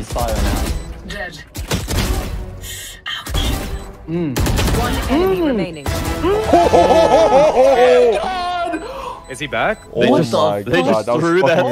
He's fire now. Dead. Mm. One enemy mm. remaining. Oh, is he back? Oh They my just- god, they just that was threw that